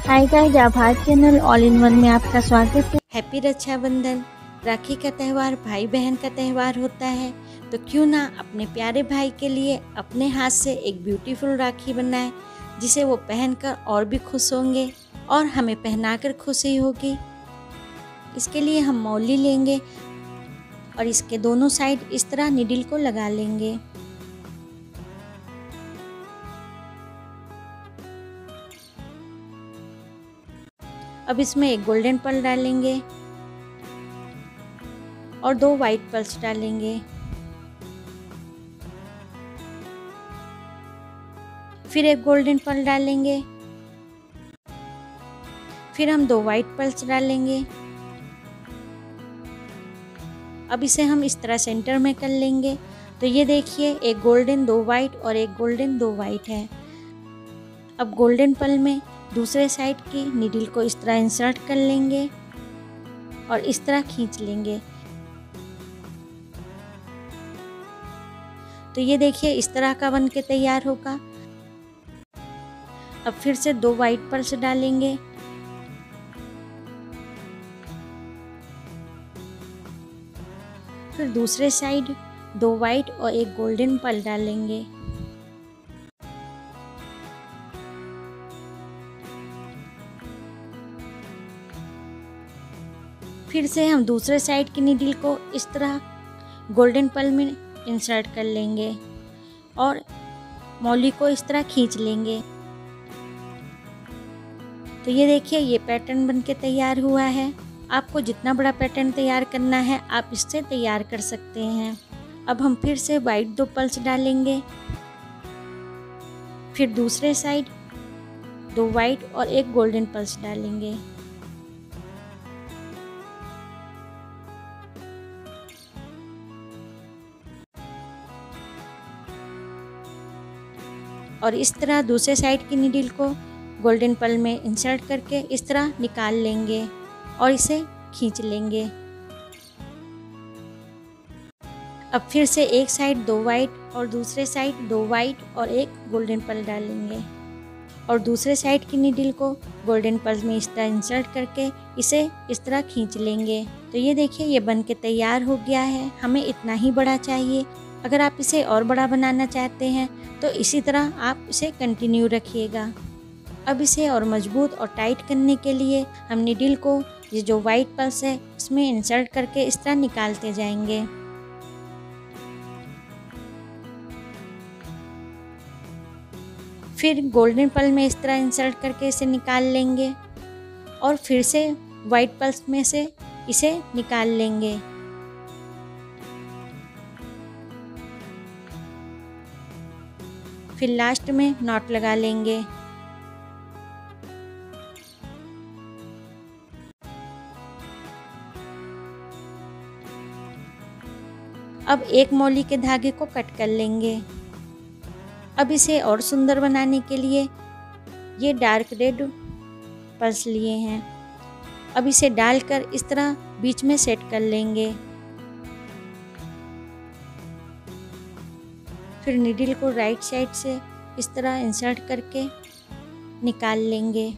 Hi guys Aabhar channel all in one में आपका स्वागत है। हैप्पी रक्षाबंधन। राखी का त्यौहार भाई बहन का त्यौहार होता है। तो क्यों ना अपने प्यारे भाई के लिए अपने हाथ से एक ब्यूटीफुल राखी बनाए, जिसे वो पहनकर और भी खुश होंगे और हमें पहनाकर खुशी होगी। इसके लिए हम मौली लेंगे और इसके दोनों साइड इस तरह निडिल को लगा लेंगे। अब इसमें एक गोल्डन पल डालेंगे और दो वाइट पल्स डालेंगे। फिर एक गोल्डन पल डालेंगे। फिर हम दो वाइट पल्स डालेंगे। अब इसे हम इस तरह सेंटर में कर लेंगे। तो ये देखिए, एक गोल्डन, दो वाइट और एक गोल्डन, दो वाइट है। अब गोल्डन पल में दूसरे साइड की नीडल को इस तरह इंसर्ट कर लेंगे और इस तरह खींच लेंगे। तो ये देखिए, इस तरह का बन के तैयार होगा। अब फिर से दो वाइट पल्स डालेंगे। फिर दूसरे साइड दो वाइट और एक गोल्डन पल डालेंगे। फिर से हम दूसरे साइड की नीडल को इस तरह गोल्डन पल में इंसर्ट कर लेंगे और मौली को इस तरह खींच लेंगे। तो ये देखिए, ये पैटर्न बन के तैयार हुआ है। आपको जितना बड़ा पैटर्न तैयार करना है, आप इससे तैयार कर सकते हैं। अब हम फिर से वाइट दो पल्स डालेंगे। फिर दूसरे साइड दो वाइट और एक गोल्डन पल्स डालेंगे। और इस तरह दूसरे साइड की नीडल को गोल्डन पल में इंसर्ट करके इस तरह निकाल लेंगे और इसे खींच लेंगे। अब फिर से एक साइड दो वाइट और दूसरे साइड दो वाइट और एक गोल्डन पल डालेंगे। और दूसरे साइड की नीडल को गोल्डन पल में इस तरह इंसर्ट करके इसे इस तरह खींच लेंगे। तो ये देखिए, ये बन के तैयार हो गया है। हमें इतना ही बड़ा चाहिए। अगर आप इसे और बड़ा बनाना चाहते हैं तो इसी तरह आप इसे कंटिन्यू रखिएगा। अब इसे और मज़बूत और टाइट करने के लिए हम निडिल को, ये जो वाइट पल्स है, इसमें इंसर्ट करके इस तरह निकालते जाएँगे। फिर गोल्डन पल में इस तरह इंसर्ट करके इसे निकाल लेंगे और फिर से वाइट पल्स में से इसे निकाल लेंगे। फिर लास्ट में नॉट लगा लेंगे। अब एक मौली के धागे को कट कर लेंगे। अब इसे और सुंदर बनाने के लिए ये डार्क रेड पल्स लिए हैं। अब इसे डालकर इस तरह बीच में सेट कर लेंगे। फिर नीडल को राइट साइड से इस तरह इंसर्ट करके निकाल लेंगे।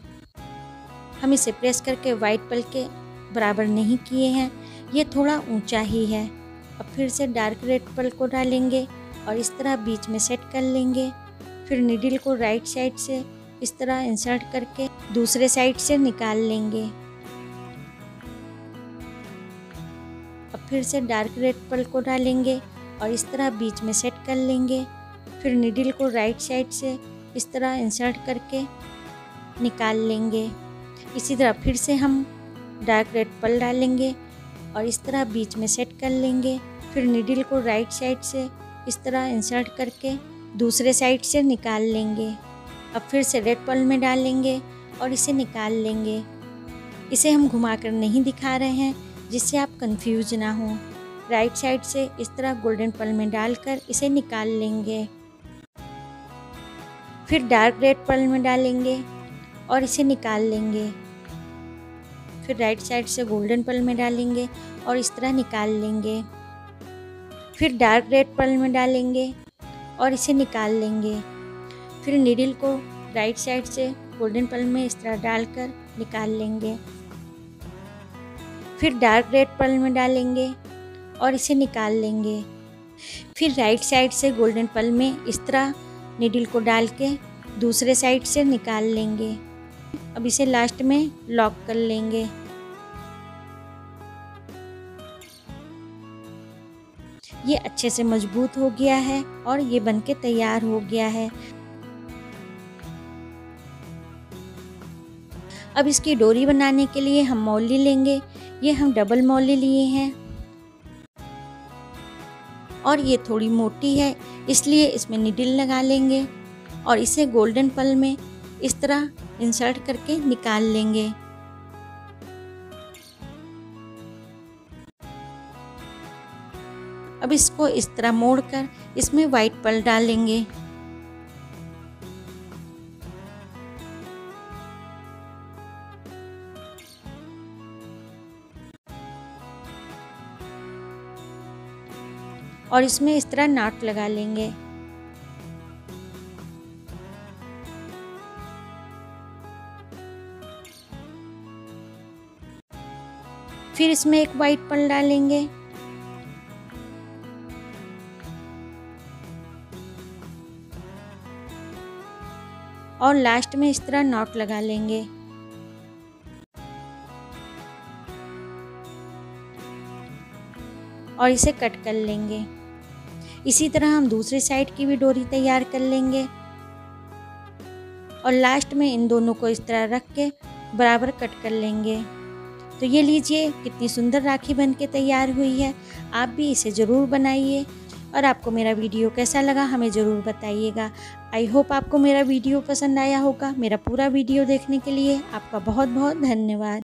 हम इसे प्रेस करके वाइट पल के बराबर नहीं किए हैं। ये थोड़ा ऊँचा ही है। अब फिर से डार्क रेड पल को डालेंगे और इस तरह बीच में सेट कर लेंगे। फिर नीडल को राइट साइड से इस तरह इंसर्ट करके दूसरे साइड से निकाल लेंगे। अब फिर से डार्क रेड पल को डालेंगे। और इस तरह बीच में सेट कर लेंगे। फिर निडिल को राइट साइड से इस तरह इंसर्ट करके निकाल लेंगे। इसी तरह फिर से हम डार्क रेड पल डालेंगे और इस तरह बीच में सेट कर लेंगे। फिर निडिल को राइट साइड से इस तरह इंसर्ट करके दूसरे साइड से निकाल लेंगे। अब फिर से रेड पल में डालेंगे और इसे निकाल लेंगे। इसे हम घुमाकर नहीं दिखा रहे हैं, जिससे आप कंफ्यूज ना हो। राइट साइड से इस तरह गोल्डन पल में डालकर इसे निकाल लेंगे। फिर डार्क रेड पल में डालेंगे और इसे निकाल लेंगे। फिर राइट साइड से गोल्डन पल में डालेंगे और इस तरह निकाल लेंगे। फिर डार्क रेड पल में डालेंगे और इसे निकाल लेंगे। फिर नीडल को राइट साइड से गोल्डन पल में इस तरह डालकर निकाल लेंगे। फिर डार्क रेड पल में डालेंगे और इसे निकाल लेंगे। फिर राइट साइड से गोल्डन पल में इस तरह निडिल को डाल के दूसरे साइड से निकाल लेंगे। अब इसे लास्ट में लॉक कर लेंगे। ये अच्छे से मज़बूत हो गया है और ये बनके तैयार हो गया है। अब इसकी डोरी बनाने के लिए हम मौली लेंगे। ये हम डबल मौली लिए हैं। और ये थोड़ी मोटी है, इसलिए इसमें निडिल लगा लेंगे और इसे गोल्डन पल में इस तरह इंसर्ट करके निकाल लेंगे। अब इसको इस तरह मोड़कर इसमें वाइट पल डालेंगे। और इसमें इस तरह नाट लगा लेंगे। फिर इसमें एक वाइट पल डालेंगे। और लास्ट में इस तरह नॉट लगा लेंगे। और इसे कट कर लेंगे। इसी तरह हम दूसरी साइड की भी डोरी तैयार कर लेंगे। और लास्ट में इन दोनों को इस तरह रख के बराबर कट कर लेंगे। तो ये लीजिए, कितनी सुंदर राखी बन के तैयार हुई है। आप भी इसे ज़रूर बनाइए। और आपको मेरा वीडियो कैसा लगा हमें ज़रूर बताइएगा। आई होप आपको मेरा वीडियो पसंद आया होगा, मेरा पूरा वीडियो देखने के लिए आपका बहुत बहुत धन्यवाद।